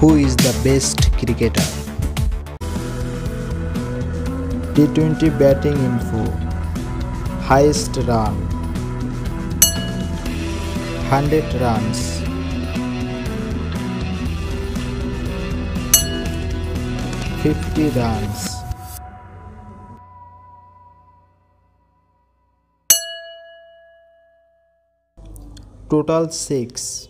Who is the best cricketer? T20 batting info. Highest run 100 runs. Fifty runs. Total six.